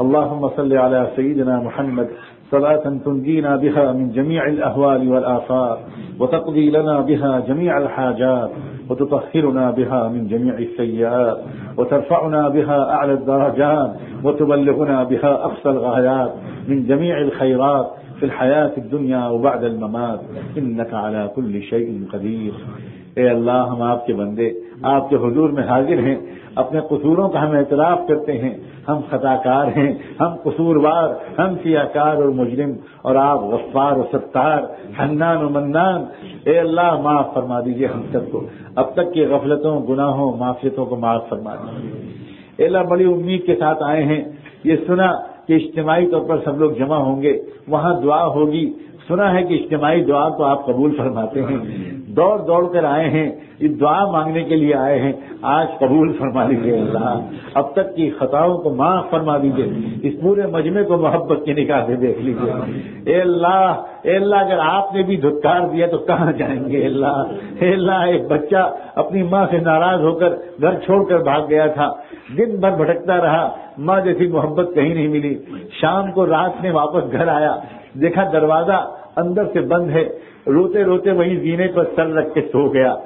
اللهم صل على سيدنا محمد صلاة تنجينا بها من جميع الأهوال والآفات وتقضي لنا بها جميع الحاجات وتطهرنا بها من جميع السيئات وترفعنا بها أعلى الدرجات وتبلغنا بها أقصى الغايات من جميع الخيرات في الحياة الدنيا وبعد الممات. إنك على كل شيء قدير. اے اللہ ہم آپ کے آپ کے حضور میں حاضر ہیں، اپنے قصوروں کا ہم اعتراف کرتے ہیں، ہم خطا کار ہیں، ہم قصوروار، ہم سیاہ کار اور مجرم، اور آپ غفار و ستار، حنان و منان، اے اللہ معاف فرما دیجیے ہم سب کو۔ اب تک کی غفلتوں، گناہوں، معافیتوں کو معاف فرما دیجیے اے اللہ، بڑی امید کے ساتھ آئے ہیں۔ یہ سنا کہ اجتماعی طور پر سب لوگ جمع ہوں گے، وہاں دعا ہوگی۔ سنا ہے کہ اجتماعی دعا کو آپ قبول فرماتے ہیں۔ دوڑ دوڑ کر آئے ہیں اس دعا مانگنے کے لیے آئے ہیں۔ آج قبول فرما لیجیے اللہ۔ اب تک کی خطاؤں کو معاف فرما دیجیے اس پورے مجمع کو محبت کی نکاح سے دیکھ لیجیے اے اللہ اے اللہ، اگر آپ نے بھی دھتکار دیا تو کہاں جائیں گے؟ اللہ، اے اللہ، ایک بچہ اپنی ماں سے ناراض ہو کر گھر چھوڑ کر بھاگ گیا تھا۔ دن بھر بھٹکتا رہا۔ ماں جیسی محبت کہیں نہیں ملی۔ شام کو رات میں واپس گھر آیا۔ دیکھا دروازہ اندر سے بند ہے۔ روتے روتے وہی زینے پر سر رکھ کے سو گیا۔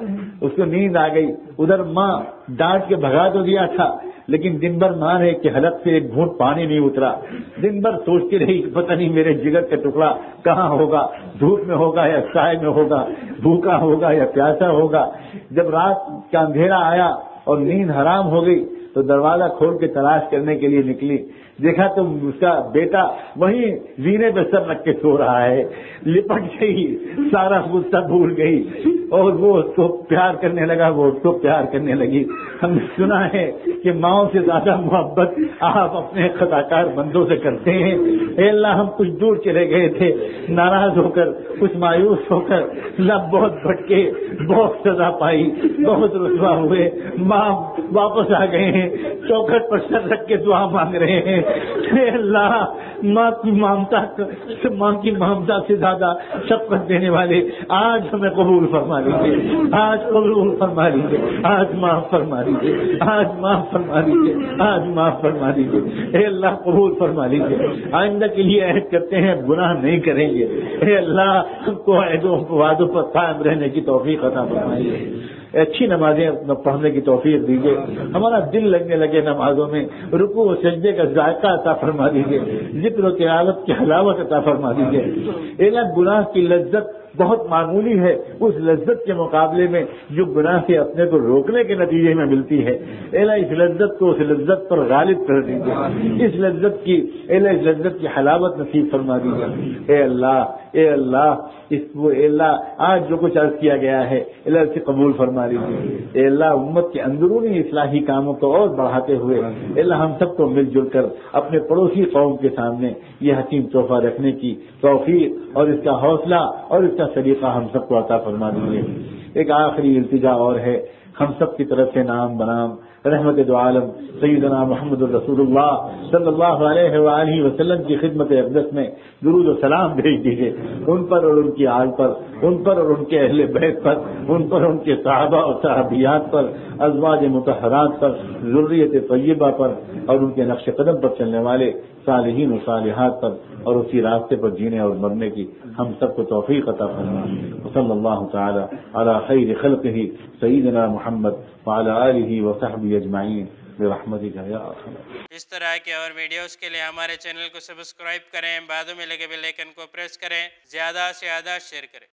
اس کو نیند آ گئی۔ ادھر ماں ڈانٹ کے بھگا تو دیا تھا لیکن دن بھر ماں نے کہ حلق سے ایک گھونٹ پانی نہیں اترا۔ دن بھر سوچتی رہی پتہ نہیں میرے جگر کا ٹکڑا کہاں ہوگا؟ دھوپ میں ہوگا یا سائے میں ہوگا؟ بھوکا ہوگا یا پیاسا ہوگا؟ جب رات کا اندھیرا آیا اور نیند حرام ہو گئی تو دروازہ کھول کے تلاش کرنے کے لیے نکلی۔ دیکھا تو اس کا بیٹا وہی زینے پہ سر رکھ کے سو رہا ہے۔ لپٹ گئی، سارا غصہ بھول گئی۔ اور وہ اس کو پیار کرنے لگا، وہ اس کو پیار کرنے لگی۔ ہم نے سنا ہے کہ ماؤں سے زیادہ محبت آپ اپنے خطا کار بندوں سے کرتے ہیں۔ اے اللہ، ہم کچھ دور چلے گئے تھے۔ ناراض ہو کر، کچھ مایوس ہو کر لب بہت بھٹکے، بہت سزا پائی، بہت رسوا ہوئے۔ ماں واپس آ گئے ہیں۔ چوکھٹ پر سر رکھ کے دعا مانگ رہے ہیں۔ اے اللہ، ماں کی مامتا ماں کی مامتا سے زیادہ شفقت دینے والے آج ہمیں قبول فرما لیجیے آج قبول فرما لیجیے آج معاف فرما لیجیے آج معاف فرما لیجیے آج معاف فرما لیجیے اے اللہ، قبول فرما لیجیے آئندہ کے لیے عہد کرتے ہیں، گناہ نہیں کریں گے۔ اے اللہ کو عہدوں، وعدوں پر قائم رہنے کی توفیق عطا فرمائیے۔ اچھی نمازیں پڑھنے کی توفیق دیجیے ہمارا دل لگنے لگے نمازوں میں۔ رکو و سجدے کا ذائقہ عطا فرما دیجیے ذکر و تلاوت کی حلاوت عطا فرما دیجیے اعلان گناہ کی لذت بہت معمولی ہے اس لذت کے مقابلے میں جو گناہ سے اپنے کو روکنے کے نتیجے میں ملتی ہے۔ الا اس لذت کو اس لذت پر غالب کر دیجیے۔ اس لذت کی الا اس لذت کی حلاوت نصیب فرما دیجیے۔ اے اللہ اے اللہ، اس وہ اے اللہ، آج جو کچھ عرض کیا گیا ہے اللہ سے قبول فرما لیجیے۔ اے اللہ، امت کے اندرونی اصلاحی کاموں کو اور بڑھاتے ہوئے، اے اللہ، ہم سب کو مل جل کر اپنے پڑوسی قوم کے سامنے یہ حکیم تحفہ رکھنے کی توفیق اور اس کا حوصلہ اور اس کا طریقہ ہم سب کو عطا فرما دیجیے ایک آخری التجا اور ہے۔ ہم سب کی طرف سے نام بنام، رحمت دو عالم، سیدنا محمد الرسول اللہ صلی اللہ علیہ وآلہ وسلم کی خدمت اقدس میں درود و سلام بھیج دیجیے ان پر اور ان کی آل پر، ان پر اور ان کے اہل بیت پر، ان پر ان کے صحابہ اور صحابیات پر، ازواج متحرات پر ضروریت طیبہ پر اور ان کے نقش قدم پر چلنے والے صالحین و صالحات پر اور اسی راستے پر جینے اور مرنے کی ہم سب کو توفیق عطا فرما صلی اللہ تعالی علی خیر خلق ہی سیدنا محمد محمد وعلى آله وصحبه اجمعین ارحم اس طرح کے اور ویڈیوز کے لیے ہمارے چینل کو سبسکرائب کریں بعدوں میں لگے بیل آئیکن کو پریس کریں، زیادہ سے زیادہ شیئر کریں۔